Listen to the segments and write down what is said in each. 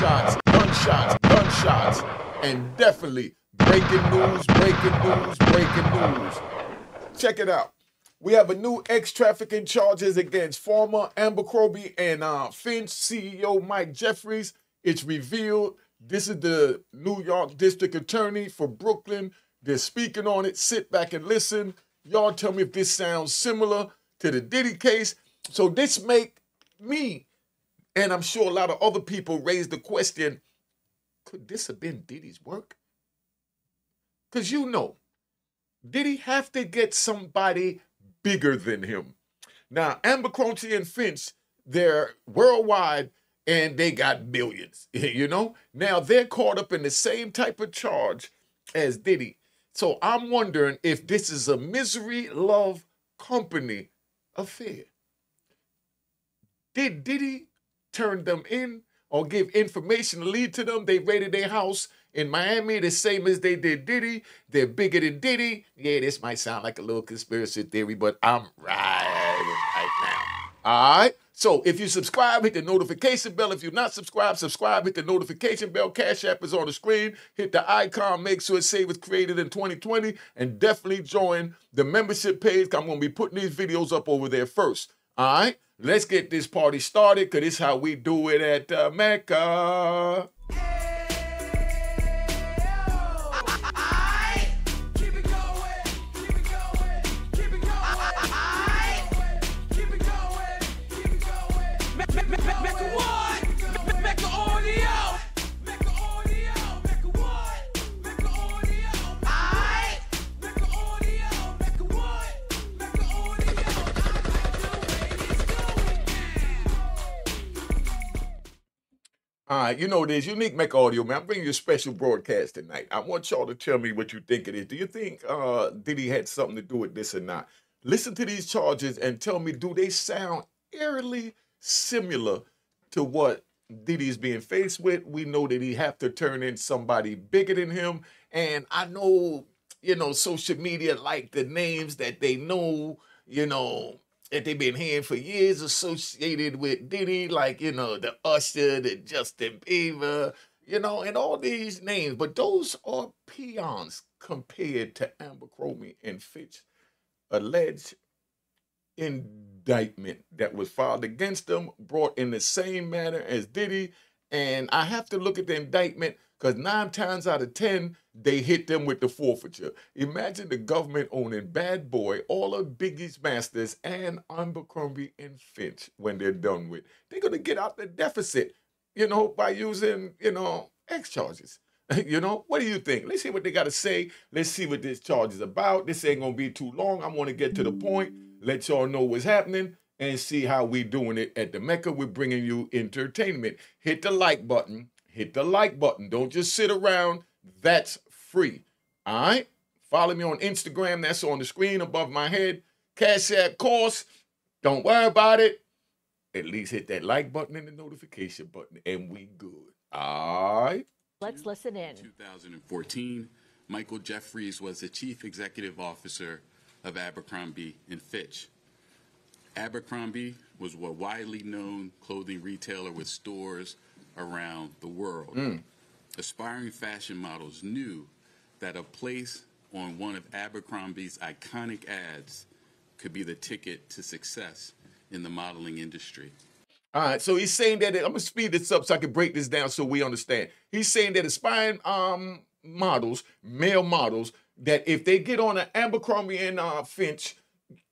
gunshots, gunshots, gunshots, and definitely breaking news, breaking news, breaking news. Check it out. We have a new ex trafficking charges against former Abercrombie and uh, Finch CEO Mike Jeffries. It's revealed this is the New York District Attorney for Brooklyn. They're speaking on it. Sit back and listen. Y'all tell me if this sounds similar to the Diddy case. So this make me, and I'm sure a lot of other people raised the question, could this have been Diddy's work? Because you know, did he have to get somebody bigger than him? Now, Amber Abercrombie and Finch, they're worldwide and they got millions, you know? Now they're caught up in the same type of charge as Diddy. So I'm wondering if this is a misery love company affair. Did Diddy turn them in or give information to lead to them? They raided their house in Miami the same as they did Diddy. They're bigger than Diddy. Yeah, this might sound like a little conspiracy theory, but I'm right right now. All right. So if you subscribe, hit the notification bell. If you're not subscribed, subscribe, hit the notification bell. Cash App is on the screen. Hit the icon, make sure it say it was created in 2020, and definitely join the membership page. I'm going to be putting these videos up over there first. All right, let's get this party started because this is how we do it at uh, Mecca. Right, you know this unique Mecca Audio, man. I'm bringing you a special broadcast tonight. I want y'all to tell me what you think it is. Do you think uh, Diddy had something to do with this or not? Listen to these charges and tell me, do they sound eerily similar to what Diddy's being faced with? We know that he have to turn in somebody bigger than him, and I know, you know, social media like the names that they know, you know, that they've been hearing for years associated with Diddy, like, you know, the Usher, the Justin Bieber, you know, and all these names. But those are peons compared to Abercrombie and Fitch alleged indictment that was filed against them, brought in the same manner as Diddy. And I have to look at the indictment because nine times out of 10, they hit them with the forfeiture. Imagine the government owning Bad Boy, all of Biggie's masters, and Abercrombie and Finch when they're done with. They're going to get out the deficit, you know, by using, you know, X charges. you know, what do you think? Let's see what they got to say. Let's see what this charge is about. This ain't going to be too long. I want to get to the point, let y'all know what's happening, and see how we doing it at the Mecca. We're bringing you entertainment. Hit the like button hit the like button. Don't just sit around. That's free. All right? Follow me on Instagram. That's on the screen above my head. Cash App course. Don't worry about it. At least hit that like button and the notification button, and we good. All right? Let's listen in. 2014, Michael Jeffries was the chief executive officer of Abercrombie and Fitch. Abercrombie was a widely known clothing retailer with stores around the world. Mm. Aspiring fashion models knew that a place on one of Abercrombie's iconic ads could be the ticket to success in the modeling industry. All right, so he's saying that I'm gonna speed this up so I can break this down so we understand. He's saying that aspiring um models, male models, that if they get on an Abercrombie and uh, Finch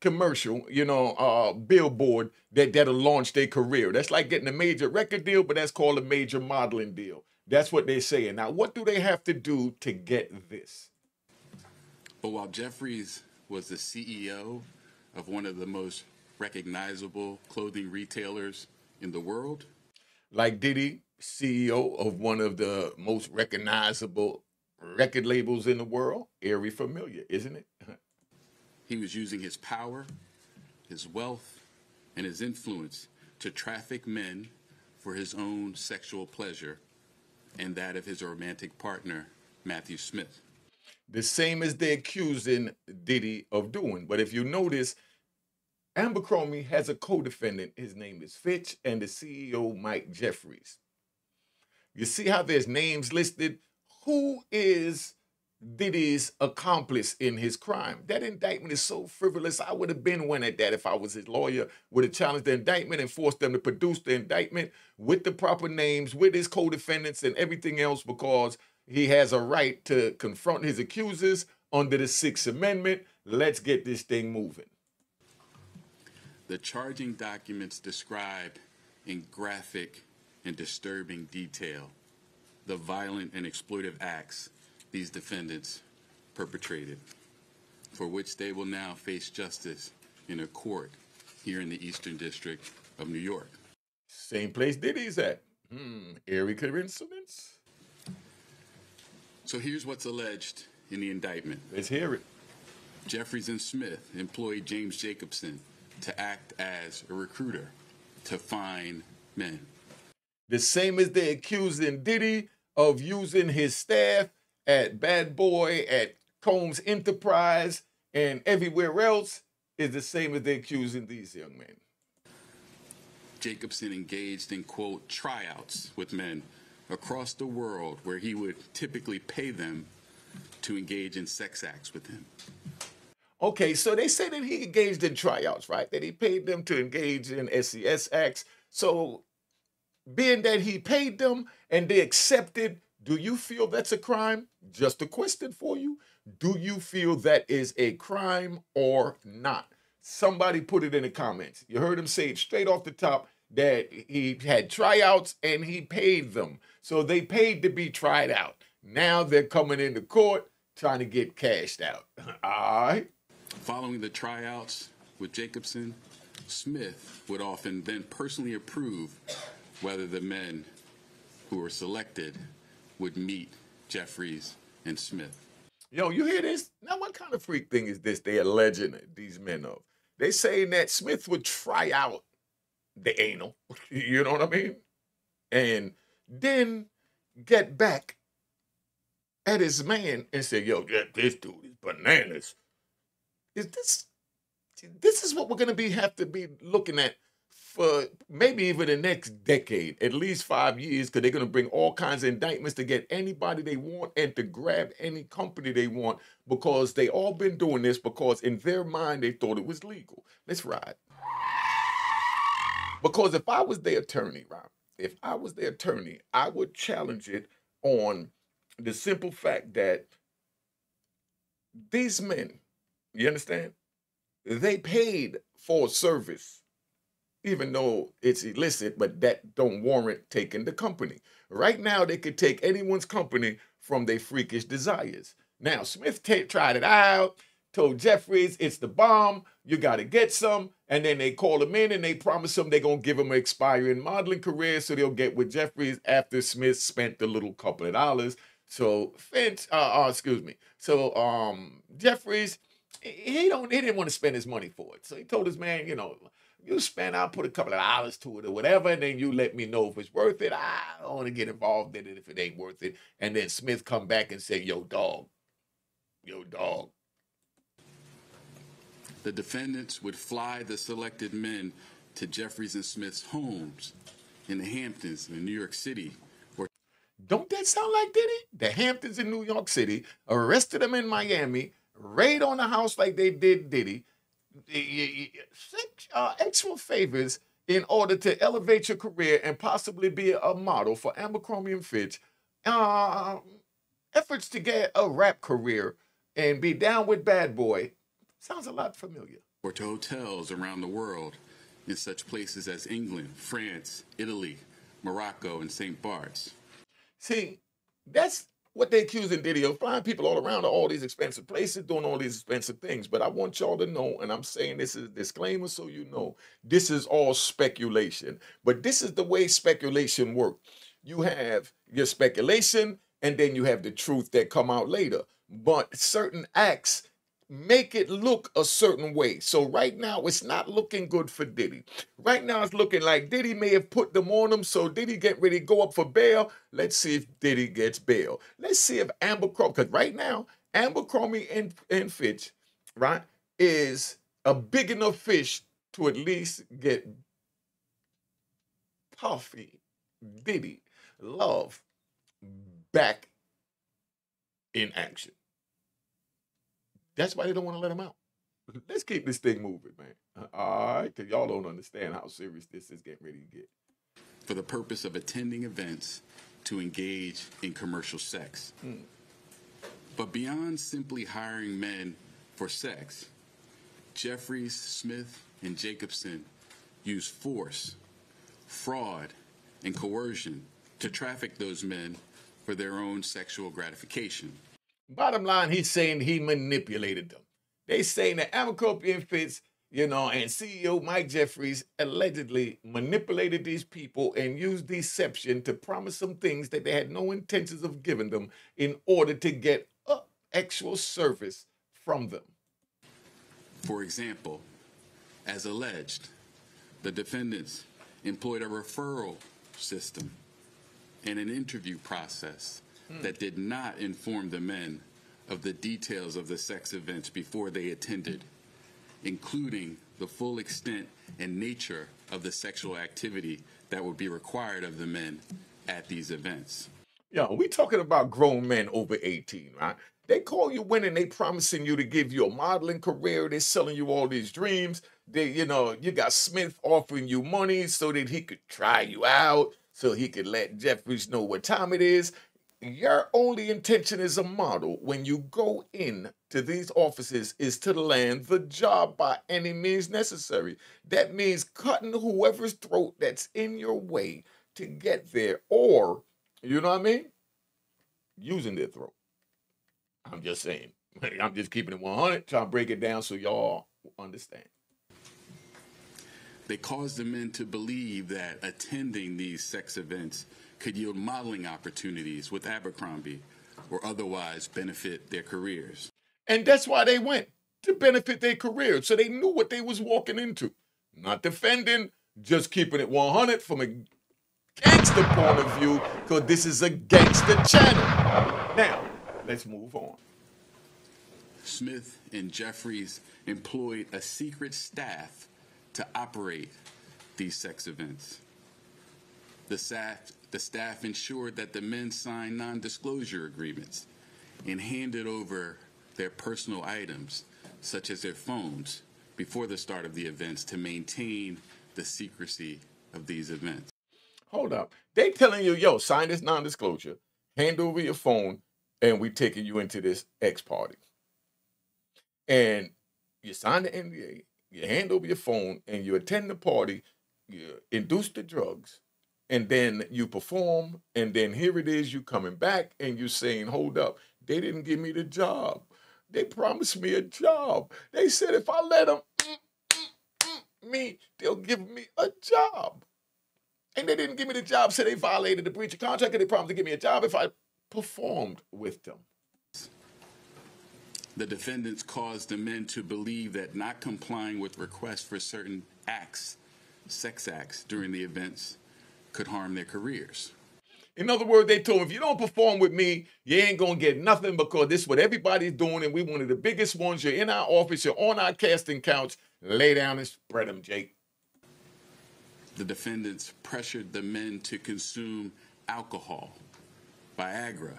commercial, you know, uh, billboard that that'll launch their career. That's like getting a major record deal, but that's called a major modeling deal. That's what they're saying. Now, what do they have to do to get this? But while Jeffries was the CEO of one of the most recognizable clothing retailers in the world, like Diddy, CEO of one of the most recognizable record labels in the world, airy familiar, isn't it? He was using his power, his wealth, and his influence to traffic men for his own sexual pleasure and that of his romantic partner, Matthew Smith. The same as they're accusing Diddy of doing. But if you notice, Abercrombie has a co defendant. His name is Fitch, and the CEO, Mike Jeffries. You see how there's names listed? Who is Diddy's accomplice in his crime? That indictment is so frivolous. I would have been one at that if I was his lawyer, would have challenged the indictment and forced them to produce the indictment with the proper names, with his co-defendants and everything else, because he has a right to confront his accusers under the Sixth Amendment. Let's get this thing moving. The charging documents describe in graphic and disturbing detail the violent and exploitive acts these defendants perpetrated, for which they will now face justice in a court here in the Eastern District of New York. Same place Diddy's at. Hmm, eerie coincidence? So here's what's alleged in the indictment. Let's hear it. Jeffries and Smith employed James Jacobson to act as a recruiter to find men. The same as they accusing Diddy of using his staff at Bad Boy, at Combs Enterprise, and everywhere else is the same as they're accusing these young men. Jacobson engaged in, quote, tryouts with men across the world where he would typically pay them to engage in sex acts with him. Okay, so they say that he engaged in tryouts, right? That he paid them to engage in SES acts. So, being that he paid them and they accepted, do you feel that's a crime? Just a question for you. Do you feel that is a crime or not? Somebody put it in the comments. You heard him say it straight off the top that he had tryouts and he paid them. So they paid to be tried out. Now they're coming into court trying to get cashed out. All right. Following the tryouts with Jacobson, Smith would often then personally approve whether the men who were selected would meet Jeffries and Smith. Yo, you hear this? Now, what kind of freak thing is this they are alleging these men of? They saying that Smith would try out the anal, you know what I mean? And then get back at his man and say, yo, yeah, this dude is bananas. Is this this is what we're gonna be have to be looking at for maybe even the next decade, at least five years, because they're gonna bring all kinds of indictments to get anybody they want and to grab any company they want because they all been doing this because in their mind they thought it was legal. Let's ride. Because if I was their attorney, Rob, if I was their attorney, I would challenge it on the simple fact that these men, you understand, they paid for service, even though it's illicit, but that don't warrant taking the company. Right now, they could take anyone's company from their freakish desires. Now, Smith tried it out told Jeffries it's the bomb. You got to get some. And then they call him in and they promise him they're going to give him an expiring modeling career so they'll get with Jeffries after Smith spent the little couple of dollars. So Finch, uh, uh, excuse me. So um, Jeffries, he don't he didn't want to spend his money for it. So he told his man, you know, you spend, I'll put a couple of dollars to it or whatever, and then you let me know if it's worth it. I don't want to get involved in it if it ain't worth it. And then Smith come back and say, yo, dog, yo, dog, the defendants would fly the selected men to Jeffries and Smith's homes in the Hamptons in New York City. Or Don't that sound like Diddy? The Hamptons in New York City arrested them in Miami, raid on the house like they did Diddy, uh, extra favors in order to elevate your career and possibly be a model for Abercrombie and Fitch. Uh, efforts to get a rap career and be down with Bad Boy Sounds a lot familiar. Or to hotels around the world in such places as England, France, Italy, Morocco, and St. Bart's. See, that's what they accusing Diddy of flying people all around to all these expensive places, doing all these expensive things. But I want y'all to know, and I'm saying this is a disclaimer so you know, this is all speculation. But this is the way speculation works. You have your speculation, and then you have the truth that come out later. But certain acts make it look a certain way. So right now it's not looking good for Diddy. Right now it's looking like Diddy may have put them on him. So Diddy get ready to go up for bail. Let's see if Diddy gets bail. Let's see if Abercrombie, because right now Abercrombie and, and Fitch, right, is a big enough fish to at least get Puffy, Diddy, Love, back in action. That's why they don't want to let him out. Let's keep this thing moving, man. All right, because y'all don't understand how serious this is getting ready to get. For the purpose of attending events to engage in commercial sex. Mm. But beyond simply hiring men for sex, Jeffries, Smith, and Jacobson use force, fraud, and coercion to traffic those men for their own sexual gratification. Bottom line, he's saying he manipulated them. They saying that Abercrombie and you know, and CEO Mike Jeffries allegedly manipulated these people and used deception to promise them things that they had no intentions of giving them in order to get actual service from them. For example, as alleged, the defendants employed a referral system and an interview process hmm. that did not inform the men of the details of the sex events before they attended, including the full extent and nature of the sexual activity that would be required of the men at these events. Yeah, we talking about grown men over 18, right? They call you winning. They promising you to give you a modeling career. They're selling you all these dreams. They, you know, you got Smith offering you money so that he could try you out, so he could let Jeffries know what time it is. Your only intention as a model when you go in to these offices is to land the job by any means necessary. That means cutting whoever's throat that's in your way to get there, or you know what I mean? Using their throat. I'm just saying. I'm just keeping it 100, trying to break it down so y'all understand. They caused the men to believe that attending these sex events could yield modeling opportunities with Abercrombie or otherwise benefit their careers. And that's why they went to benefit their careers. So they knew what they was walking into. Not defending, just keeping it 100 from a gangster point of view, because this is a gangster channel. Now, Let's move on. Smith and Jeffries employed a secret staff to operate these sex events. The staff, the staff ensured that the men signed non disclosure agreements and handed over their personal items, such as their phones, before the start of the events to maintain the secrecy of these events. Hold up. They telling you, yo, sign this non disclosure, hand over your phone, and we taking you into this X party. And you sign the NDA, you hand over your phone, and you attend the party, you induce the drugs, and then you perform, and then here it is, you coming back, and you saying, hold up, they didn't give me the job. They promised me a job. They said if I let them mm, mm, mm, me, they'll give me a job. And they didn't give me the job, so they violated the breach of contract, and they promised to give me a job if I performed with them. The defendants caused the men to believe that not complying with requests for certain acts, sex acts, during the events could harm their careers. In other words, they told him, if you don't perform with me, you ain't gonna get nothing because this is what everybody's doing, and we one of the biggest ones. You're in our office, you're on our casting couch. Lay down and spread them, Jake. The defendants pressured the men to consume alcohol, Viagra,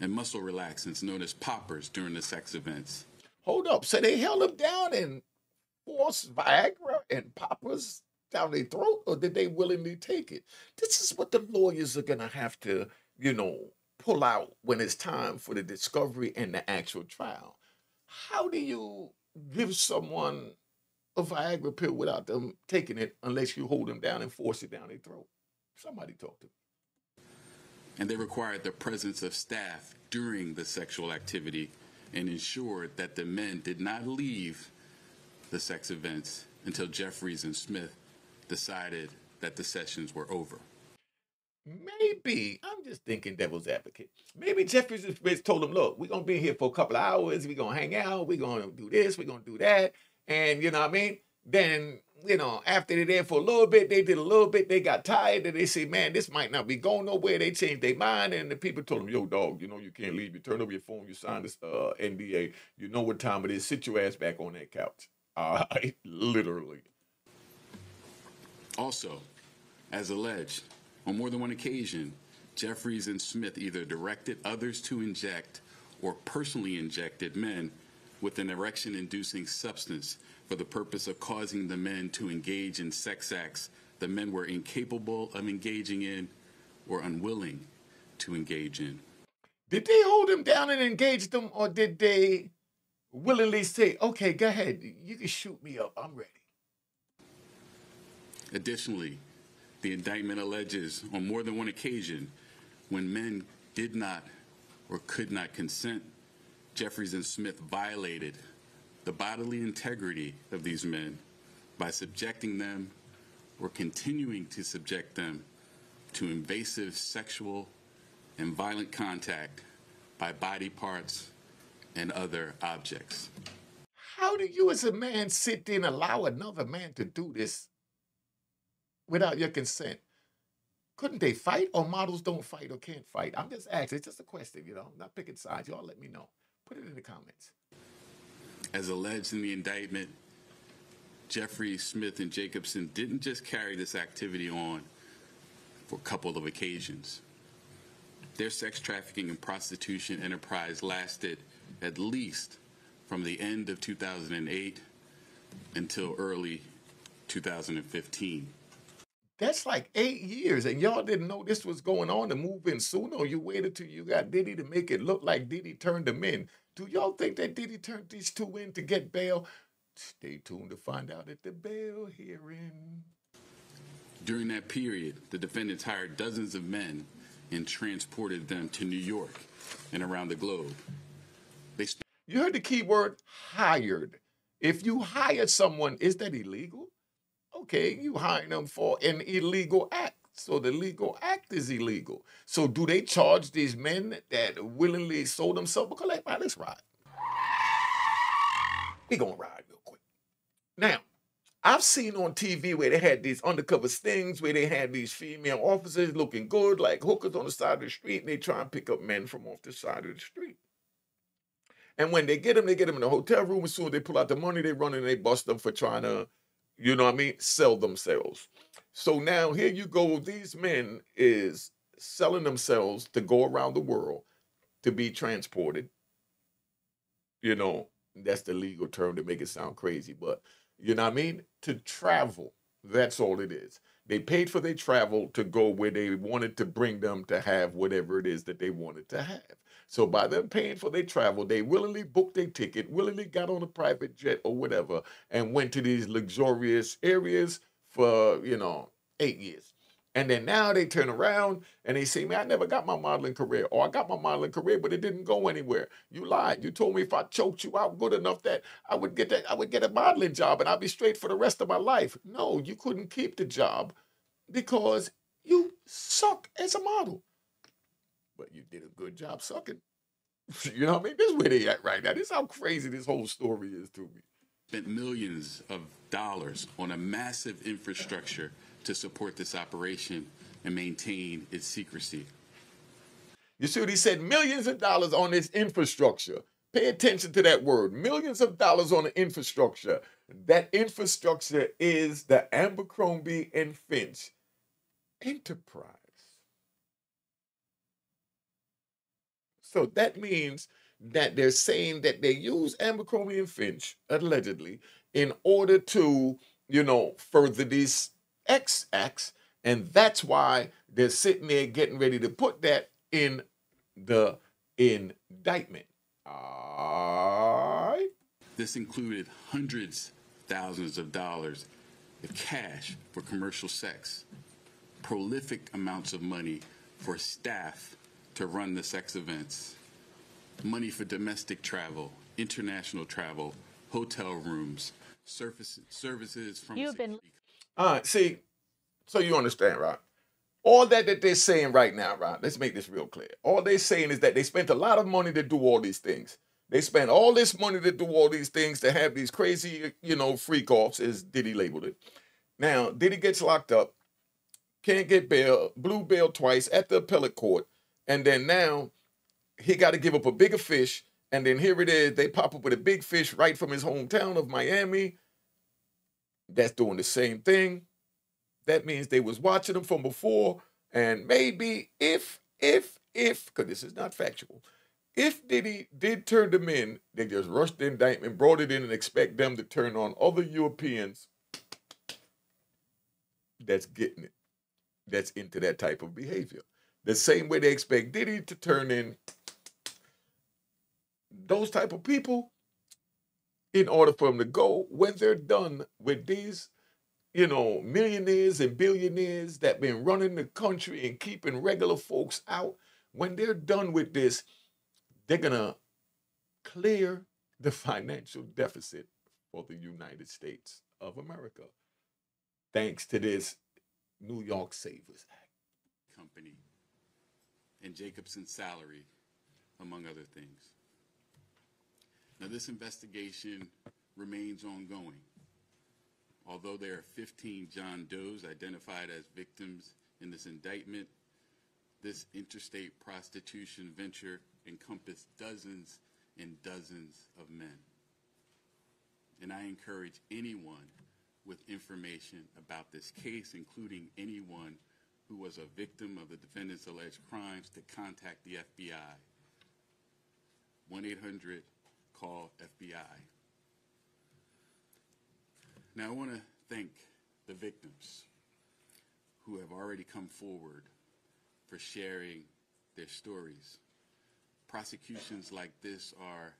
and muscle relaxants known as poppers during the sex events. Hold up. So they held them down and forced Viagra and poppers down their throat, or did they willingly take it? This is what the lawyers are going to have to, you know, pull out when it's time for the discovery and the actual trial. How do you give someone a Viagra pill without them taking it unless you hold them down and force it down their throat? Somebody talk to me and they required the presence of staff during the sexual activity and ensured that the men did not leave the sex events until Jeffries and Smith decided that the sessions were over. Maybe I'm just thinking devil's advocate. Maybe Jeffries told them, "Look, we're gonna be here for a couple of hours. We're gonna hang out. We're gonna do this. We're gonna do that." And you know what I mean? Then you know, after they're there for a little bit, they did a little bit, they got tired, and they say, man, this might not be going nowhere. They changed their mind, and the people told them, yo, dog, you know, you can't leave. You turn over your phone, you sign this uh, NDA, you know what time it is. Sit your ass back on that couch. All right, literally. Also, as alleged, on more than one occasion, Jeffries and Smith either directed others to inject or personally injected men with an erection inducing substance for the purpose of causing the men to engage in sex acts the men were incapable of engaging in or unwilling to engage in. Did they hold them down and engage them, or did they willingly say, okay, go ahead, you can shoot me up, I'm ready? Additionally, the indictment alleges on more than one occasion when men did not or could not consent, Jeffries and Smith violated the bodily integrity of these men by subjecting them or continuing to subject them to invasive sexual and violent contact by body parts and other objects. How do you, as a man, sit there and allow another man to do this without your consent? Couldn't they fight, or models don't fight or can't fight? I'm just asking. It's just a question, you know. I'm not picking sides. Y'all let me know. Put it in the comments. As alleged in the indictment, Jeffrey Smith and Jacobson didn't just carry this activity on for a couple of occasions. Their sex trafficking and prostitution enterprise lasted at least from the end of 2008 until early 2015. That's like eight years, and y'all didn't know this was going on to move in sooner, or you waited till you got Diddy to make it look like Diddy turned them in. Do y'all think that Diddy turned these two in to get bail? Stay tuned to find out at the bail hearing. During that period, the defendants hired dozens of men and transported them to New York and around the globe. They you heard the key word hired. If you hire someone, is that illegal? Okay, you hire them for an illegal act. So the legal act is illegal. So do they charge these men that willingly sold themselves? Because like, right, let's ride. We gonna ride real quick. Now, I've seen on TV where they had these undercover stings, where they had these female officers looking good, like hookers on the side of the street, and they try and pick up men from off the side of the street. And when they get them, they get them in the hotel room. As soon as they pull out the money, they run and they bust them for trying to, you know what I mean, sell themselves. So now here you go. These men is selling themselves to go around the world to be transported. You know, that's the legal term to make it sound crazy, but you know what I mean? To travel. That's all it is. They paid for their travel to go where they wanted to bring them to have whatever it is that they wanted to have. So by them paying for their travel, they willingly booked their ticket, willingly got on a private jet or whatever, and went to these luxurious areas for, you know, eight years. And then now they turn around and they say, man, I never got my modeling career. Or I got my modeling career, but it didn't go anywhere. You lied. You told me if I choked you out good enough that I would get that I would get a modeling job and I'd be straight for the rest of my life. No, you couldn't keep the job because you suck as a model. But you did a good job sucking. you know what I mean? This is where they at right now. This is how crazy this whole story is to me. Spent millions of dollars on a massive infrastructure to support this operation and maintain its secrecy. You see what he said? Millions of dollars on this infrastructure. Pay attention to that word. Millions of dollars on the infrastructure. That infrastructure is the Abercrombie and Finch enterprise. So that means that they're saying that they use Abercrombie and Finch, allegedly, in order to, you know, further these X acts, and that's why they're sitting there getting ready to put that in the indictment. All right. This included hundreds, thousands of dollars of cash for commercial sex, prolific amounts of money for staff to run the sex events, money for domestic travel, international travel, hotel rooms, services, services from. You've been all right, see, so you understand, right? All that that they're saying right now, right? Let's make this real clear. All they're saying is that they spent a lot of money to do all these things. They spent all this money to do all these things to have these crazy, you know, freak offs, as Diddy labeled it. Now, Diddy gets locked up, can't get bail, blue bail twice at the appellate court, and then now he got to give up a bigger fish. And then here it is, they pop up with a big fish right from his hometown of Miami that's doing the same thing. That means they was watching them from before. And maybe if if if because this is not factual, if Diddy did turn them in, they just rushed the indictment, brought it in, and expect them to turn on other Europeans. That's getting it. That's into that type of behavior. The same way they expect Diddy to turn in those type of people in order for them to go when they're done with these you know millionaires and billionaires that been running the country and keeping regular folks out. When they're done with this they're gonna clear the financial deficit for the united states of america thanks to this new york savers act company and Jacobson's salary, among other things. Now, this investigation remains ongoing. Although there are 15 John Does identified as victims in this indictment, this interstate prostitution venture encompassed dozens and dozens of men. And I encourage anyone with information about this case, including anyone who was a victim of the defendant's alleged crimes to contact the FBI. 1 800 call FBI. Now, I want to thank the victims who have already come forward for sharing their stories. Prosecutions like this are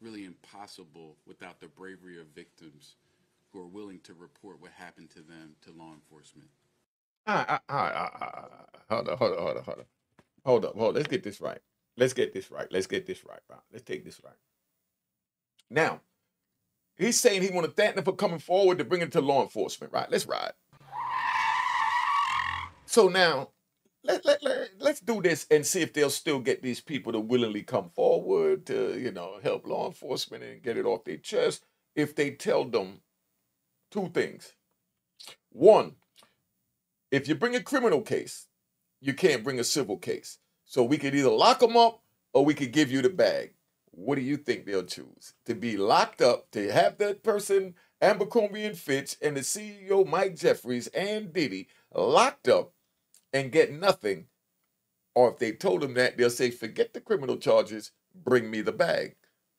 really impossible without the bravery of victims who are willing to report what happened to them to law enforcement. Ah, ah, ah, ah, ah, ah. Hold up, hold up, hold up, hold up. Hold up, hold. Let's get this right. Let's get this right. Let's get this right, right. Let's take this right. Now, he's saying he want to thank them for coming forward to bring it to law enforcement, right? Let's ride. So now, let, let, let, let's do this and see if they'll still get these people to willingly come forward to, you know, help law enforcement and get it off their chest if they tell them two things. One, if you bring a criminal case, you can't bring a civil case. So we could either lock them up or we could give you the bag. What do you think they'll choose? To be locked up, to have that person, Abercrombie and Fitch, and the CEO, Mike Jeffries, and Diddy, locked up and get nothing. Or if they told them that, they'll say, forget the criminal charges, bring me the bag.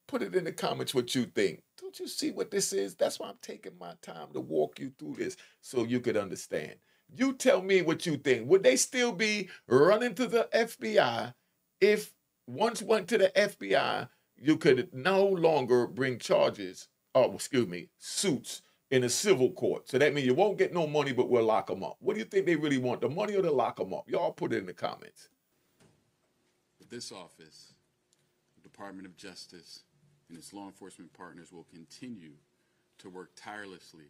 Put it in the comments what you think. Don't you see what this is? That's why I'm taking my time to walk you through this so you could understand. You tell me what you think. Would they still be running to the FBI if once went to the FBI, you could no longer bring charges, oh, excuse me, suits in a civil court. So that means you won't get no money, but we'll lock them up. What do you think they really want, the money or to lock them up? Y'all put it in the comments. This office, the Department of Justice, and its law enforcement partners will continue to work tirelessly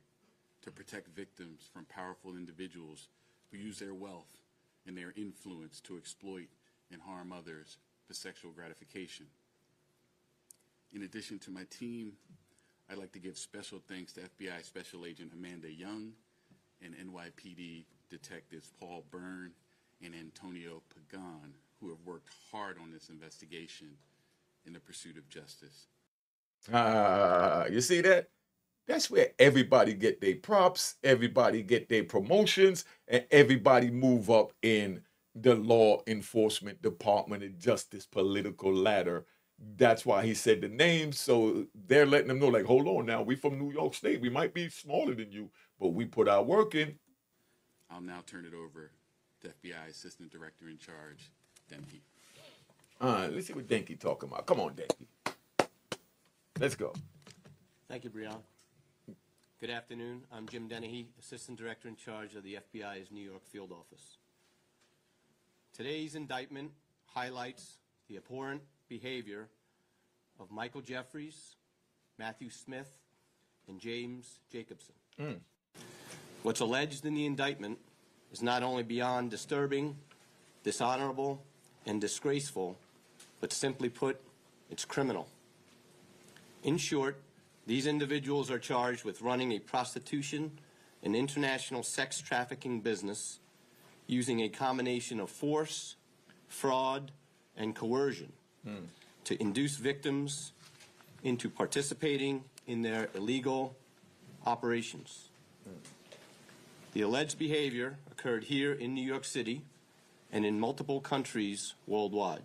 to protect victims from powerful individuals who use their wealth and their influence to exploit and harm others for sexual gratification. In addition to my team, I'd like to give special thanks to FBI Special Agent Amanda Young and NYPD Detectives Paul Byrne and Antonio Pagan, who have worked hard on this investigation in the pursuit of justice. Ah, you see that? That's where everybody get their props, everybody get their promotions, and everybody move up in the law enforcement department and justice political ladder. That's why he said the names. So they're letting them know, like, hold on now, we from New York State. We might be smaller than you, but we put our work in. I'll now turn it over to FBI Assistant Director in Charge, Dennehy. All right, let's see what Denke talking about. Come on, Denke. Let's go. Thank you, Breon. Good afternoon. I'm Jim Dennehy, Assistant Director in charge of the FBI's New York Field Office. Today's indictment highlights the abhorrent behavior of Michael Jeffries, Matthew Smith, and James Jacobson. Hmm. What's alleged in the indictment is not only beyond disturbing, dishonorable, and disgraceful, but simply put, it's criminal. In short, these individuals are charged with running a prostitution and international sex trafficking business using a combination of force, fraud, and coercion hmm. to induce victims into participating in their illegal operations. Hmm. The alleged behavior occurred here in New York City and in multiple countries worldwide.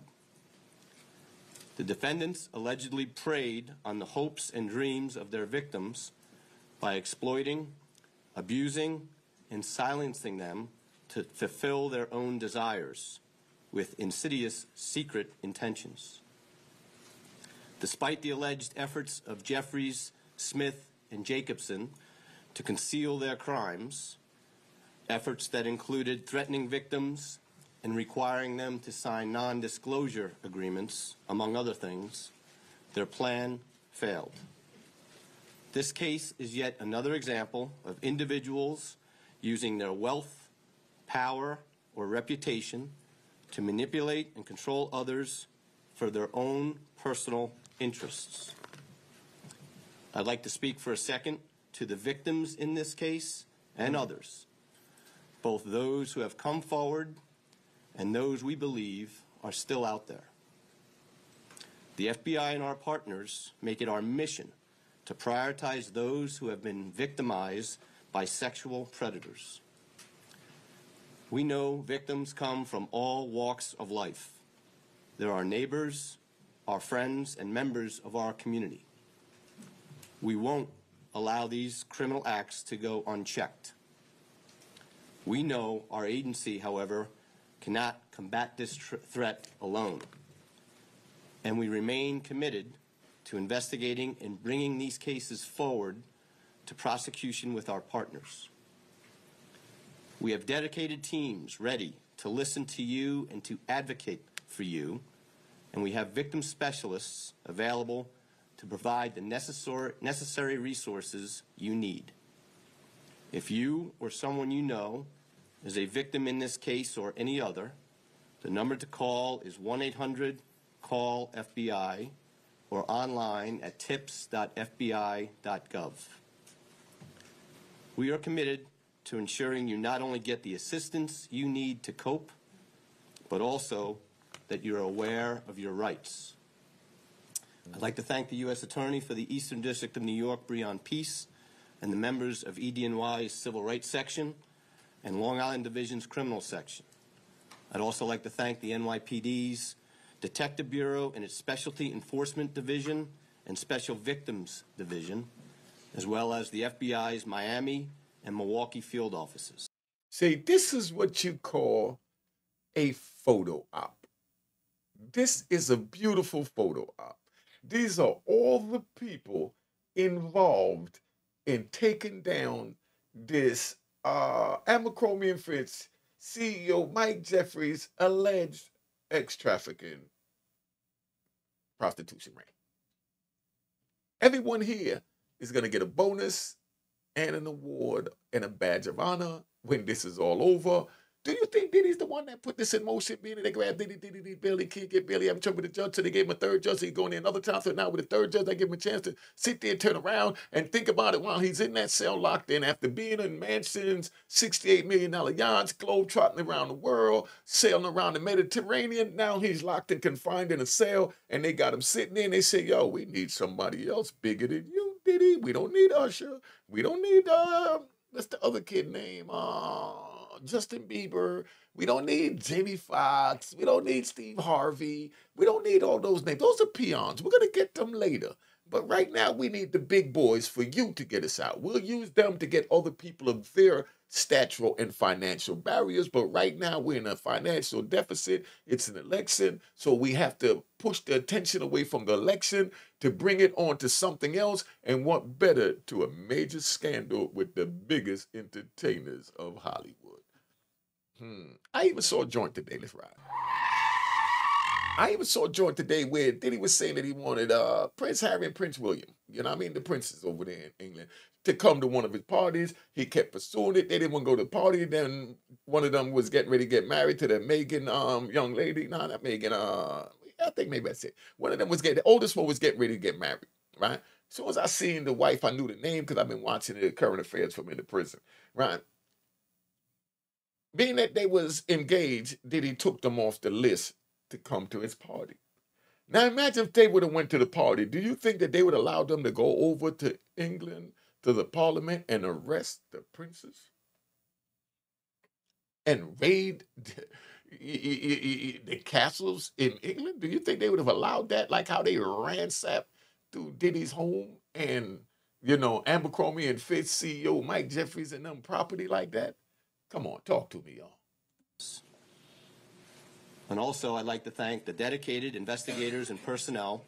The defendants allegedly preyed on the hopes and dreams of their victims by exploiting, abusing, and silencing them to fulfill their own desires with insidious secret intentions. Despite the alleged efforts of Jeffries, Smith, and Jacobson to conceal their crimes, efforts that included threatening victims and requiring them to sign non-disclosure agreements, among other things, their plan failed. This case is yet another example of individuals using their wealth, power, or reputation to manipulate and control others for their own personal interests. I'd like to speak for a second to the victims in this case and others, both those who have come forward and those we believe are still out there. The FBI and our partners make it our mission to prioritize those who have been victimized by sexual predators. We know victims come from all walks of life. They're our neighbors, our friends, and members of our community. We won't allow these criminal acts to go unchecked. We know our agency, however, cannot combat this threat alone. And we remain committed to investigating and bringing these cases forward to prosecution with our partners. We have dedicated teams ready to listen to you and to advocate for you, and we have victim specialists available to provide the necessary, necessary resources you need. If you or someone you know is a victim in this case or any other, the number to call is 1-800-CALL-FBI or online at tips.fbi.gov. We are committed to ensuring you not only get the assistance you need to cope, but also that you're aware of your rights. I'd like to thank the U.S. Attorney for the Eastern District of New York, Breon Peace, and the members of EDNY's Civil Rights Section and Long Island Division's Criminal Section. I'd also like to thank the NYPD's Detective Bureau and its Specialty Enforcement Division and Special Victims Division, as well as the FBI's Miami and Milwaukee field offices. See, this is what you call a photo op. This is a beautiful photo op. These are all the people involved in taking down this uh, Abercrombie CEO Mike Jeffries' alleged ex trafficking prostitution ring. Everyone here is going to get a bonus and an award and a badge of honor when this is all over. Do you think Diddy's the one that put this in motion? Meaning they grabbed Diddy, Diddy, Diddy, Billy, can't get Billy having trouble with the judge, so they gave him a third judge. So he's going in another time. So now with the third judge, they give him a chance to sit there, turn around, and think about it while he's in that cell locked in after being in mansions, $68 million yachts, globe trotting around the world, sailing around the Mediterranean. Now he's locked and confined in a cell, and they got him sitting there, and they say, yo, we need somebody else bigger than you, Diddy. We don't need Usher. We don't need, uh, what's the other kid name? Uh, Justin Bieber. We don't need Jamie Foxx. We don't need Steve Harvey. We don't need all those names. Those are peons. We're going to get them later. But right now, we need the big boys for you to get us out. We'll use them to get other people of their stature and financial barriers. But right now, we're in a financial deficit. It's an election. So we have to push the attention away from the election to bring it on to something else. And what better to a major scandal with the biggest entertainers of Hollywood? Hmm. I even saw a joint today. Let's ride. I even saw a joint today where Diddy was saying that he wanted uh, Prince Harry and Prince William, you know I mean, the princes over there in England, to come to one of his parties. He kept pursuing it. They didn't want to go to the party. Then one of them was getting ready to get married to the Meghan um, young lady. No, not Meghan. Uh, I think maybe that's it. One of them was getting, the oldest one was getting ready to get married, right? As soon as I seen the wife, I knew the name because I've been watching the current affairs from in the prison, right? Being that they was engaged, Diddy took them off the list to come to his party. Now imagine if they would have went to the party. Do you think that they would allow them to go over to England to the parliament and arrest the princes? And raid the castles in England? Do you think they would have allowed that? Like how they ransacked through Diddy's home and you know Abercrombie and Fitch CEO Mike Jeffries and them property like that? Come on, talk to me, y'all. And also, I'd like to thank the dedicated investigators and personnel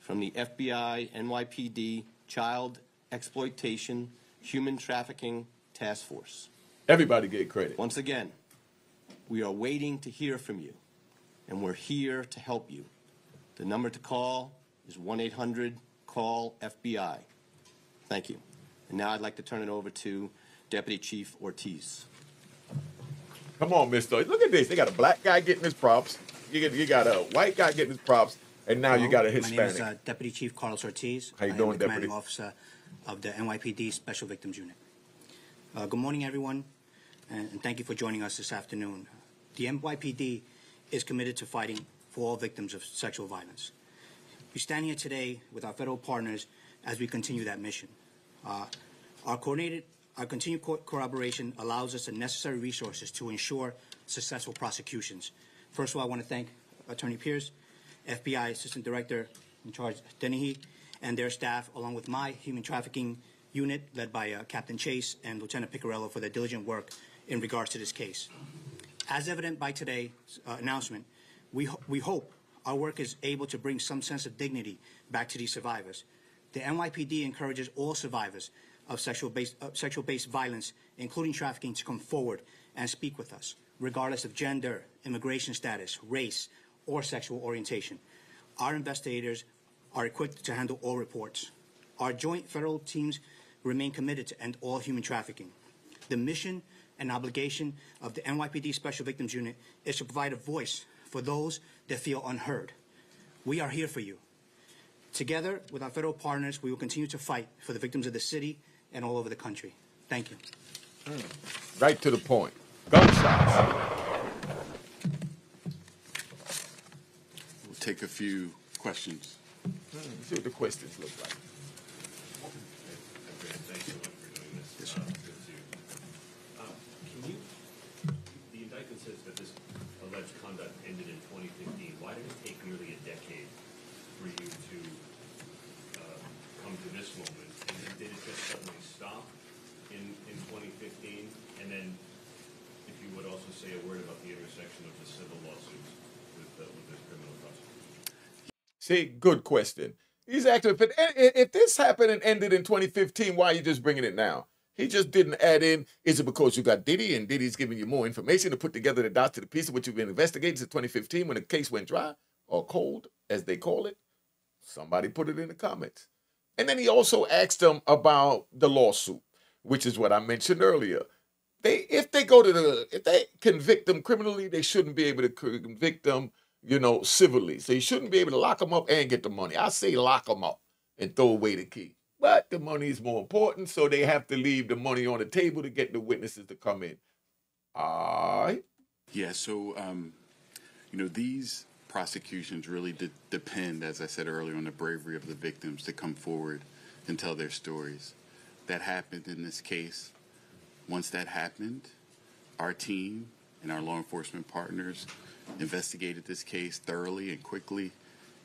from the FBI, NYPD, Child Exploitation, Human Trafficking Task Force. Everybody get credit. Once again, we are waiting to hear from you, and we're here to help you. The number to call is 1 800 CALL FBI. Thank you. And now I'd like to turn it over to Deputy Chief Ortiz. Come on, Mister. Look at this. They got a black guy getting his props. You get, you got a white guy getting his props, and now you Hello, got a Hispanic. My name is uh, Deputy Chief Carlos Ortiz. How you I am doing, the commanding Deputy? officer of the NYPD Special Victims Unit. Uh, good morning, everyone, and, and thank you for joining us this afternoon. The NYPD is committed to fighting for all victims of sexual violence. We stand here today with our federal partners as we continue that mission. Uh, our coordinated, our continued co- collaboration allows us the necessary resources to ensure successful prosecutions. First of all, I want to thank Attorney Peace, FBI Assistant Director in charge Dennehy, and their staff, along with my human trafficking unit led by uh, Captain Chase and Lieutenant Picarello for their diligent work in regards to this case. As evident by today's uh, announcement, we, ho- we hope our work is able to bring some sense of dignity back to these survivors. The NYPD encourages all survivors of sexual-based, uh, sexual-based violence, including trafficking, to come forward and speak with us, regardless of gender, immigration status, race, or sexual orientation. Our investigators are equipped to handle all reports. Our joint federal teams remain committed to end all human trafficking. The mission and obligation of the NYPD Special Victims Unit is to provide a voice for those that feel unheard. We are here for you. Together with our federal partners, we will continue to fight for the victims of the city and all over the country. Thank you. Right to the point. Gunshots. We'll take a few questions. See what the questions look like. Thanks so much for doing this. Good to- Can you, the indictment says that this alleged conduct ended in 2015. Why did it take nearly a decade for you to uh, come to this moment? Did it just suddenly stop in, in 2015? And then if you would also say a word about the intersection of the civil lawsuits with, with this criminal prosecution. See, good question. He's acting. If, it, if this happened and ended in 2015, why are you just bringing it now? He just didn't add in. Is it because you got Diddy and Diddy's giving you more information to put together the dots to the piece of what you've been investigating since 2015 when the case went dry or cold, as they call it? Somebody put it in the comments. And then he also asked them about the lawsuit, which is what I mentioned earlier. They, if they go to the, if they convict them criminally, they shouldn't be able to convict them you know, civilly. So you shouldn't be able to lock them up and get the money. I say lock them up and throw away the key. But the money is more important, so they have to leave the money on the table to get the witnesses to come in. All right. Yeah, so, um, you know, these prosecutions really de- depend, as I said earlier, on the bravery of the victims to come forward and tell their stories. That happened in this case. Once that happened, our team and our law enforcement partners investigated this case thoroughly and quickly,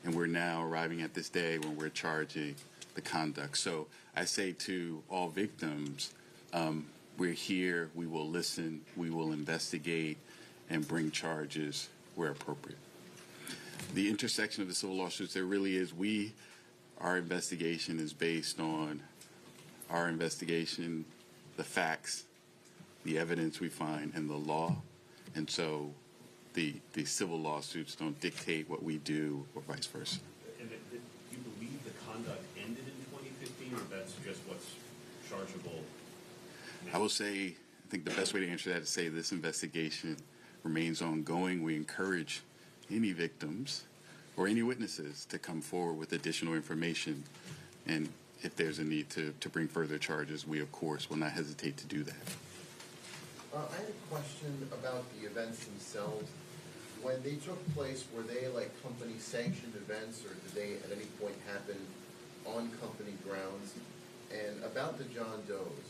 and we're now arriving at this day when we're charging the conduct. So I say to all victims, um, we're here, we will listen, we will investigate, and bring charges where appropriate. The intersection of the civil lawsuits, there really is, we, our investigation is based on our investigation, the facts, the evidence we find, and the law. And so the, the civil lawsuits don't dictate what we do or vice versa. And did you believe the conduct ended in 2015, or that's just what's chargeable? I will say, I think the best way to answer that is say this investigation remains ongoing. We encourage any victims or any witnesses to come forward with additional information. And if there's a need to, to bring further charges, we of course will not hesitate to do that. Uh, I had a question about the events themselves. When they took place, were they like company sanctioned events or did they at any point happen on company grounds? And about the John Does,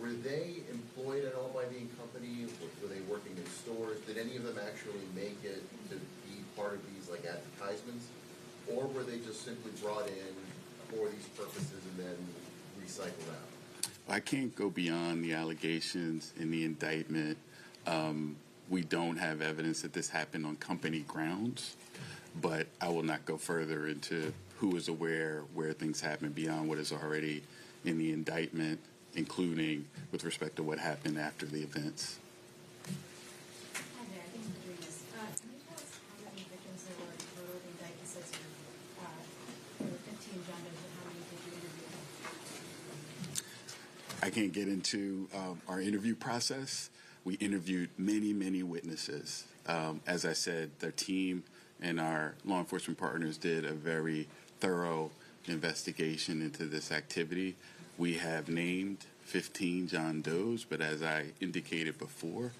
were they employed at all by the company? Were- they working in stores? Did any of them actually make it to part of these like advertisements? Or were they just simply brought in for these purposes and then recycled out? I can't go beyond the allegations in the indictment. Um, we don't have evidence that this happened on company grounds, but I will not go further into who is aware where things happen beyond what is already in the indictment, including with respect to what happened after the events. Hi there, thanks for doing this. Uh, can you tell us how many victims there were in total? The indictment says here, uh, there were fifteen John Doe's, but how many did you interview? I can't get into um, our interview process. We interviewed many, many witnesses. Um, as I said, their team and our law enforcement partners did a very thorough investigation into this activity. We have named 15 John Does, but as I indicated before,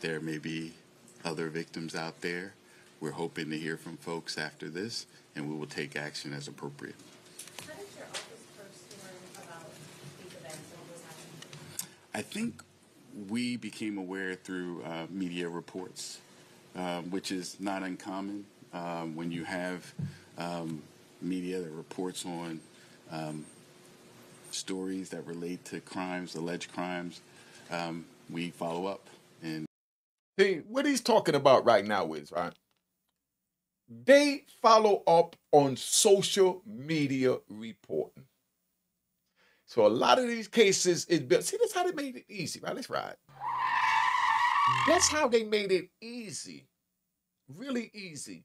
there may be other victims out there. We're hoping to hear from folks after this, and we will take action as appropriate. How did your office first learn about these events and what was happening? I think we became aware through uh, media reports, um, which is not uncommon um, when you have um, media that reports on um, stories that relate to crimes, alleged crimes. Um, we follow up and See, what he's talking about right now is, right? They follow up on social media reporting. So a lot of these cases is built. See, that's how they made it easy, right? Let's ride. That's how they made it easy, really easy,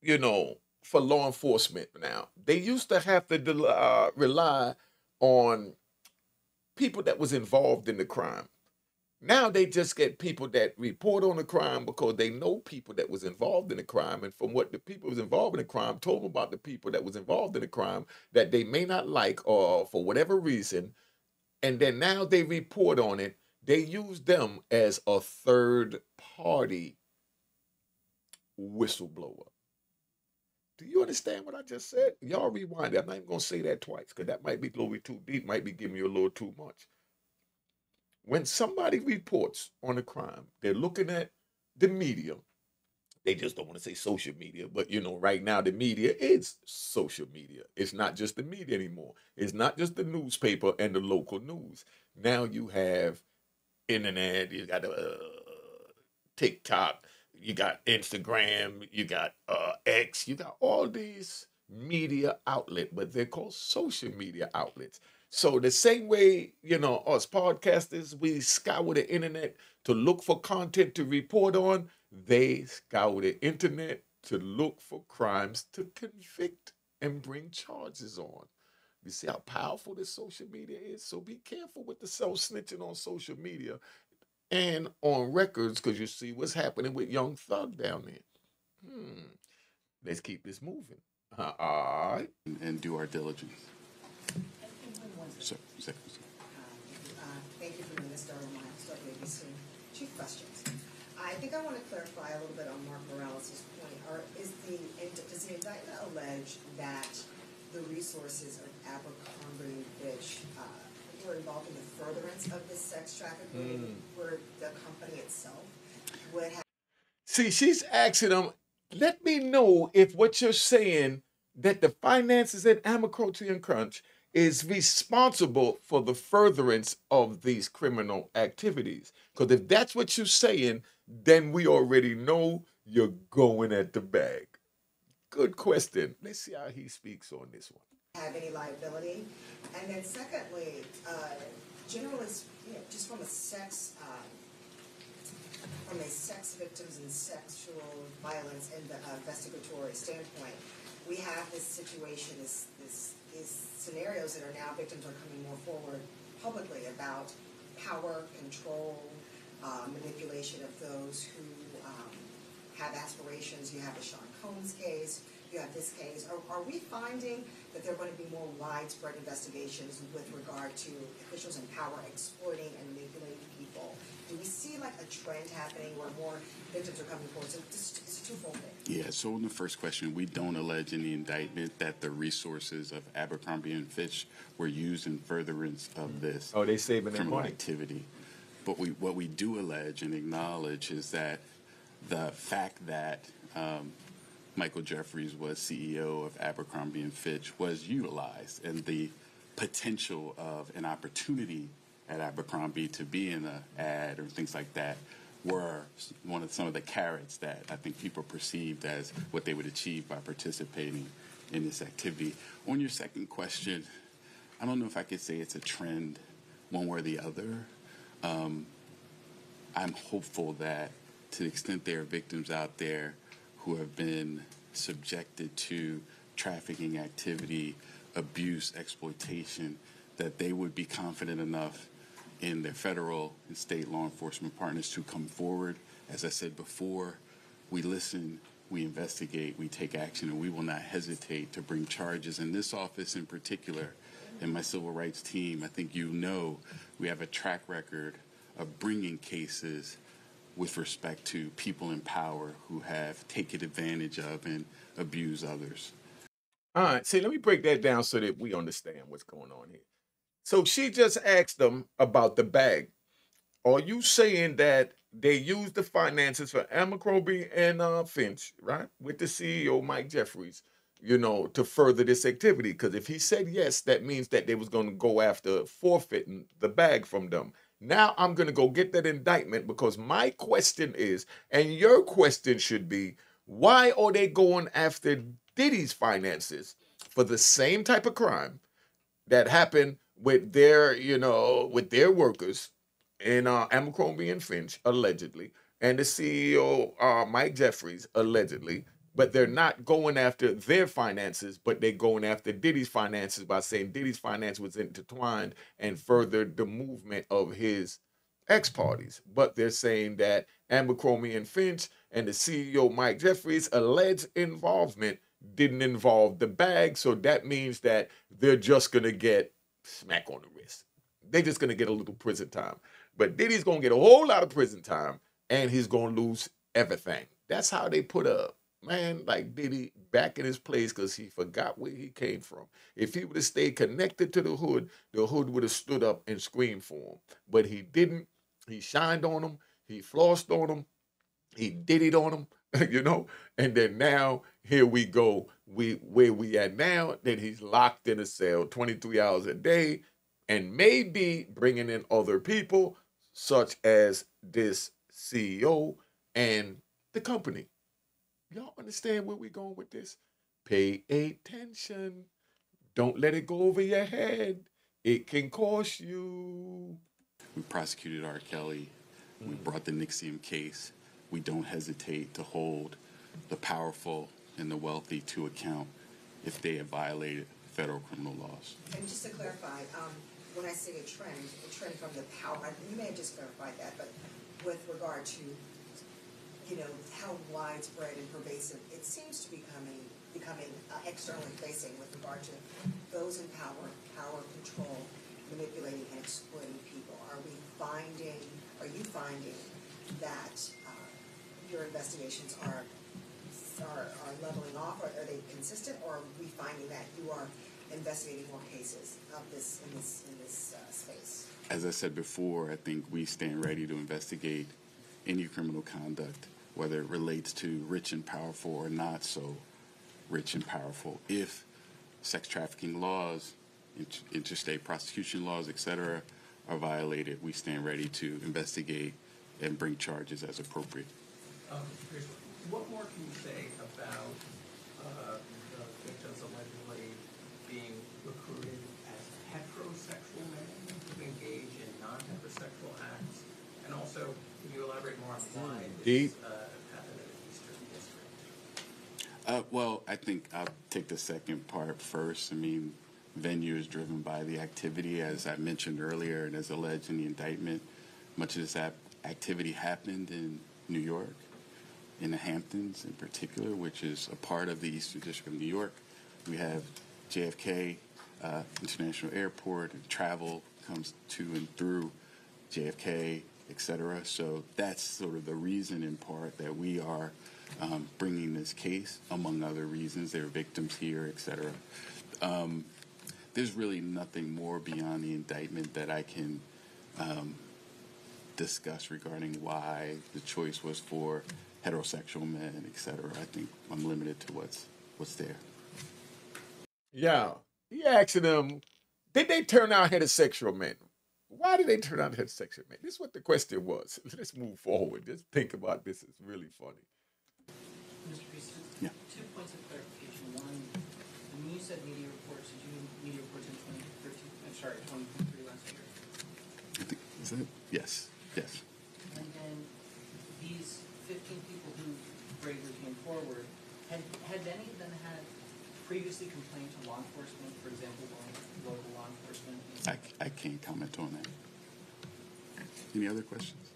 you know, for law enforcement now. They used to have to uh, rely on people that was involved in the crime. Now they just get people that report on the crime because they know people that was involved in the crime, and from what the people was involved in the crime told them about the people that was involved in the crime that they may not like or for whatever reason, and then now they report on it. They use them as a third party whistleblower. Do you understand what I just said? Y'all rewind it. I'm not even gonna say that twice because that might be a little bit too deep, might be giving you a little too much when somebody reports on a crime, they're looking at the media. They just don't want to say social media, but you know, right now the media is social media. It's not just the media anymore. It's not just the newspaper and the local news. Now you have internet, you got uh, TikTok, you got Instagram, you got uh, X, you got all these media outlet, but they're called social media outlets. So the same way, you know, us podcasters, we scour the internet to look for content to report on, they scour the internet to look for crimes to convict and bring charges on. You see how powerful this social media is? So be careful with the self snitching on social media and on records because you see what's happening with Young Thug down there. Hmm. Let's keep this moving. Uh, all right. and, and do our diligence. So, so- Uh, Thank you for doing this, Darrell Meyer, start with ABC. Two questions. I think I want to clarify a little bit on Mark Morales' point. Are, is the, does the indictment allege that the resources of Abercrombie and Fitch uh, were involved in the furtherance of this sex trafficking, where the company itself would have See, she's asking them, let me know if what you're saying that the finances at Amakrochi and Crunch is responsible for the furtherance of these criminal activities. Because if that's what you're saying, then we already know you're going at the bag. Good question. Let's see how he speaks on this one. have any liability? And then secondly, uh, generally, you know, just from a sex, um, from a sex victims and sexual violence and the uh, investigatory standpoint, we have this situation, this, this, these scenarios that are now victims are coming more forward publicly about power, control, uh, manipulation of those who um, have aspirations. You have the Sean Combs case. You have this case. Are, are we finding that there are going to be more widespread investigations with regard to officials in power exploiting and manipulating. Do we see like a trend happening where more victims are coming forward? So it's, it's a twofold thing. Yeah, so in the first question, we don't allege in the indictment that the resources of Abercrombie and Fitch were used in furtherance of this Oh, they saving their criminal money. activity. But we, what we do allege and acknowledge is that the fact that um, Michael Jeffries was CEO of Abercrombie and Fitch was utilized, and the potential of an opportunity at Abercrombie to be in an ad or things like that were one of some of the carrots that I think people perceived as what they would achieve by participating in this activity. On your second question, I don't know if I could say it's a trend one way or the other. Um, I'm hopeful that to the extent there are victims out there who have been subjected to trafficking activity, abuse, exploitation, that they would be confident enough in their federal and state law enforcement partners to come forward. As I said before, we listen, we investigate, we take action, and we will not hesitate to bring charges. In this office in particular, and my civil rights team, I think you know we have a track record of bringing cases with respect to people in power who have taken advantage of and abused others. All right, see, let me break that down so that we understand what's going on here. So she just asked them about the bag. Are you saying that they used the finances for Abercrombie and uh, Finch, right, with the CEO Mike Jeffries, you know, to further this activity? Because if he said yes, that means that they was going to go after forfeiting the bag from them. Now I'm going to go get that indictment because my question is, and your question should be, why are they going after Diddy's finances for the same type of crime that happened with their, you know, with their workers in uh, Abercrombie and Finch, allegedly, and the CEO, uh, Mike Jeffries, allegedly, but they're not going after their finances, but they're going after Diddy's finances by saying Diddy's finance was intertwined and furthered the movement of his ex parties. But they're saying that Abercrombie and Finch and the CEO Mike Jeffries' alleged involvement didn't involve the bag, so that means that they're just gonna get smack on the wrist. They're just gonna get a little prison time. But Diddy's gonna get a whole lot of prison time, and he's gonna lose everything. That's how they put a man like Diddy back in his place because he forgot where he came from. If he would have stayed connected to the hood, the hood would have stood up and screamed for him. But he didn't. He shined on them. He flossed on them. He did it on them, you know. And then now here we go. We where we at now that he's locked in a cell 23 hours a day, and maybe bringing in other people such as this CEO and the company. Y'all understand where we're going with this? Pay attention. Don't let it go over your head. It can cost you. We prosecuted R. Kelly. We mm. brought the NXIVM case. We don't hesitate to hold the powerful and the wealthy to account if they have violated federal criminal laws. And just to clarify, um, when I say a trend, a trend from the power, you may have just clarified that, but with regard to, you know, how widespread and pervasive, it seems to be becoming, becoming uh, externally facing with regard to those in power, power control, manipulating and exploiting people. Are we finding, are you finding that, uh, your investigations are, are, are leveling off, or are they consistent, or are we finding that you are investigating more cases of this, in this, in this, uh, space? As I said before, I think we stand ready to investigate any criminal conduct, whether it relates to rich and powerful or not so rich and powerful. If sex trafficking laws, inter- interstate prosecution laws, et cetera, are violated, we stand ready to investigate and bring charges as appropriate. Um, Chris, what more can you say about uh, the victims allegedly being recruited as heterosexual men to engage in non-heterosexual acts? And also, can you elaborate more on why this uh, happened in the Eastern District? Uh, well, I think I'll take the second part first. I mean, venue is driven by the activity, as I mentioned earlier, and as alleged in the indictment. Much of this activity happened in New York, in the Hamptons in particular, which is a part of the Eastern District of New York. We have JFK uh, International Airport, and travel comes to and through JFK etc. So that's sort of the reason, in part, that we are um, bringing this case, among other reasons. There are victims here, etc. Um, there's really nothing more beyond the indictment that I can um, discuss regarding why the choice was for heterosexual men, etc. I think I'm limited to what's what's there. Yeah. He asking them, did they turn out heterosexual men? Why did they turn out heterosexual men? This is what the question was. Let's move forward. Just think about this. It's really funny. Mr. Priest, Yeah. two points of clarification. One, when you said media reports, did you mean media reports in 2013, I'm sorry, 2023 last year? I think, is that? Yes, yes. And then these 15 people who bravely came forward, had, had any of them had previously complained to law enforcement, for example, lo- local law enforcement? I, I can't comment on that. Any other questions?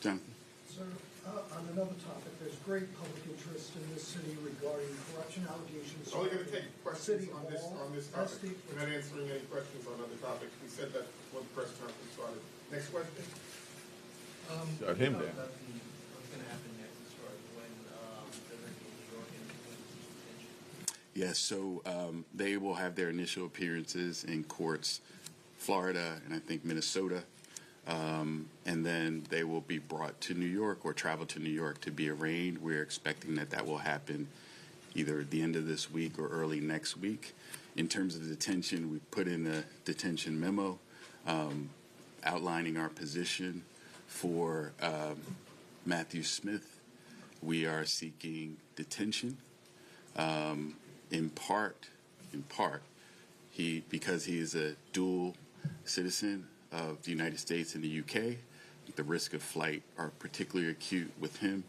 Jonathan? Sir, uh, on another topic, there's great public interest in this city regarding corruption allegations. Only gonna take questions City on this, Hall, on this SD topic. We're not answering any questions on other topics. We said that when the press conference started. Next question? Um, Shut him what down. about the- What's gonna happen next as far as when, um, detention? Yes, so um, they will have their initial appearances in courts, Florida and I think Minnesota. Um, and then they will be brought to New York or travel to New York to be arraigned. We're expecting that that will happen either at the end of this week or early next week. In terms of detention, we put in a detention memo um, outlining our position for um, Matthew Smith. We are seeking detention um, in part, in part, he because he is a dual citizen of the United States and the UK. The risk of flight are particularly acute with him,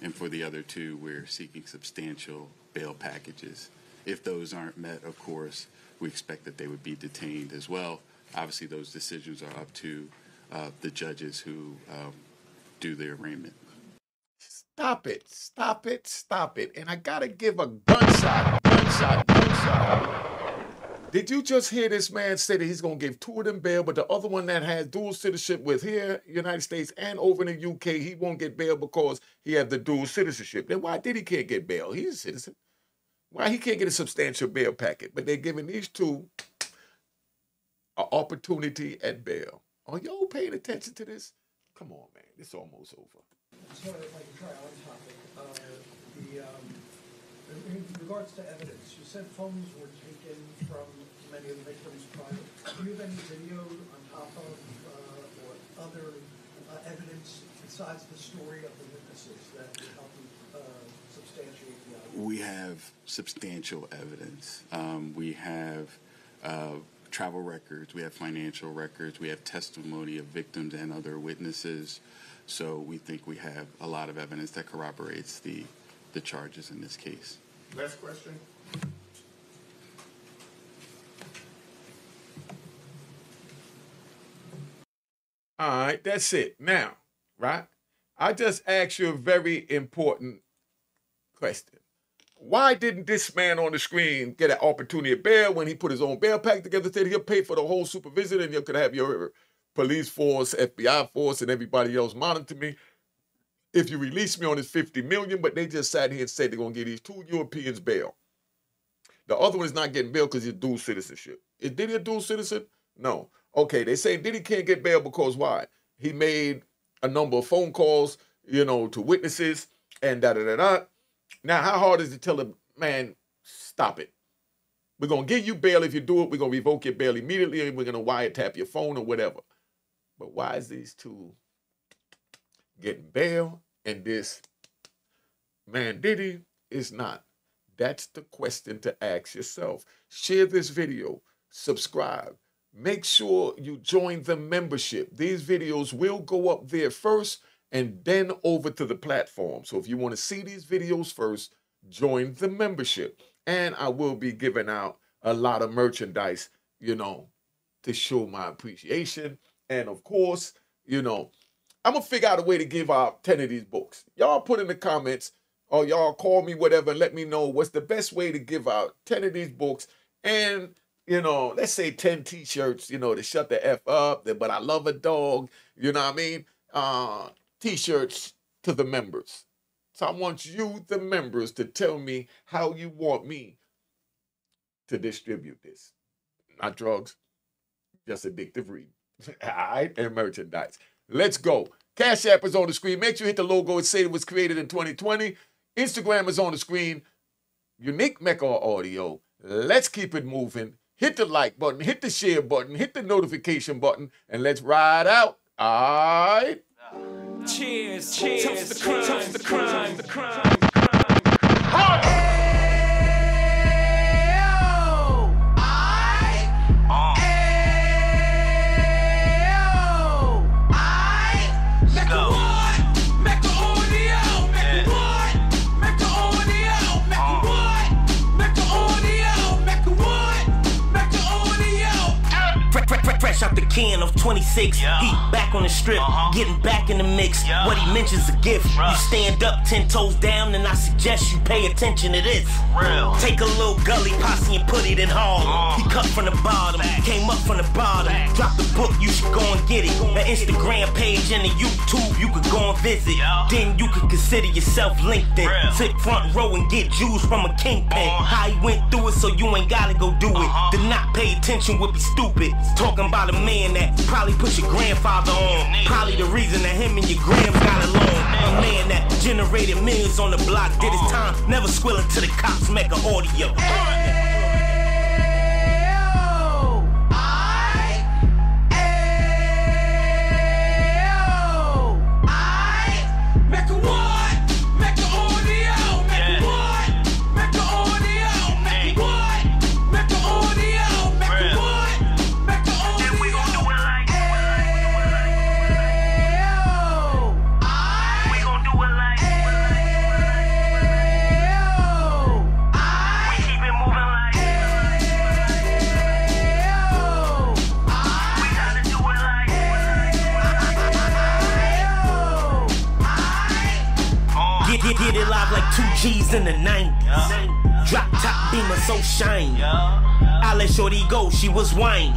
and for the other two, we're seeking substantial bail packages. If those aren't met, of course, we expect that they would be detained as well. Obviously, those decisions are up to uh, the judges who um, do the arraignment. Stop it. Stop it. Stop it. And I gotta give a gunshot, gunshot, gunshot. Did you just hear this man say that he's gonna give two of them bail, but the other one that has dual citizenship with here, United States, and over in the UK, he won't get bail because he has the dual citizenship. Then why did he can't get bail? He's a citizen. Why he can't get a substantial bail packet? But they're giving these two an opportunity at bail. Are y'all paying attention to this? Come on, man. It's almost over. Sir, if I can try on topic, uh, the, um, in regards to evidence, you said phones were taken from many of the victims private. Do you have any video on top of, uh, or other, uh, evidence besides the story of the witnesses that would help you, uh, substantiate the allegation? We have substantial evidence. Um, we have uh, travel records, we have financial records, we have testimony of victims and other witnesses. So we think we have a lot of evidence that corroborates the, the charges in this case. Last question. All right, that's it. Now, right? I just asked you a very important question. Why didn't this man on the screen get an opportunity of bail when he put his own bail pack together? Said he'll pay for the whole supervision and you could have your police force, FBI force, and everybody else monitor me. If you release me on this 50 million, but they just sat here and said they're gonna give these two Europeans bail. The other one is not getting bail because he's dual citizenship. Is Diddy a dual citizen? No. Okay, they say Diddy can't get bail because why? He made a number of phone calls, you know, to witnesses and da da da da. Now, how hard is it to tell a man, stop it? We're gonna give you bail if you do it. We're gonna revoke your bail immediately, and we're gonna wiretap your phone or whatever. But why is these two getting bail and this man Diddy is not? That's the question to ask yourself. Share this video, subscribe. Make sure you join the membership. These videos will go up there first and then over to the platform. So if you want to see these videos first, join the membership. And I will be giving out a lot of merchandise, you know, to show my appreciation. And of course, you know, I'm gonna figure out a way to give out 10 of these books. Y'all put in the comments or y'all call me, whatever, and let me know what's the best way to give out 10 of these books. And, you know, let's say 10 t-shirts, you know, to shut the F up, but I love a dog, you know what I mean? uh, t-shirts to the members. So I want you, the members, to tell me how you want me to distribute this. Not drugs, just addictive reading. All right, and merchandise. Let's go. Cash App is on the screen. Make sure you hit the logo and say it was created in 2020. Instagram is on the screen. Unique Mecca Audio. Let's keep it moving. Hit the like button, hit the share button, hit the notification button, and let's ride out. All right. Cheers, cheers, toast the crime, toast the crime, the crime, the crime. Fresh out the can of 26. Yeah. He back on the strip, Uh-huh. getting back in the mix. Yeah. What he mentions a gift. You stand up, ten toes down, and I suggest you pay attention to this. Real. Take a little gully posse and put it in Harlem. Uh. He cut from the bottom, Facts. came up from the bottom. Facts. Drop the book, you should go and get it. The Instagram page and the YouTube, you could go and visit. Yeah. Then you could consider yourself LinkedIn. Real. Sit front row and get Jews from a kingpin. Uh. How he went through it, so you ain't gotta go do it. Uh-huh. To not pay attention would be stupid. Talking about a man that probably put your grandfather on. Probably the reason that him and your grams got along. A man that generated millions on the block, did his oh. time, never squilling to the cops, make an audio. Get, G's in the 90s. Drop top beamer so shiny. I let Shorty go, she was wine.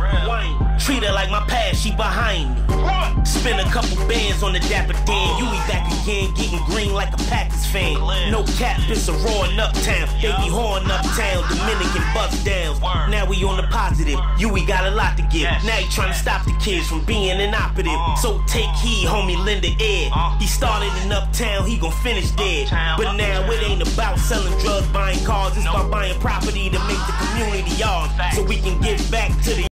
Treat her like my past, she behind me. Spend a couple bands on the Dapper Dan. You be back again, getting green like a Packers fan. No cap, it's a roaring uptown. Be horn uptown, Dominican bust downs. Now we on the positive, you we got a lot to give. Now you trying to stop the kids from being inoperative. So take heed, homie, Linda Ed. He started in uptown, he gon' finish dead. But now it ain't about selling drugs, buying cars. It's about buying property to make the community ours. So we can give back to the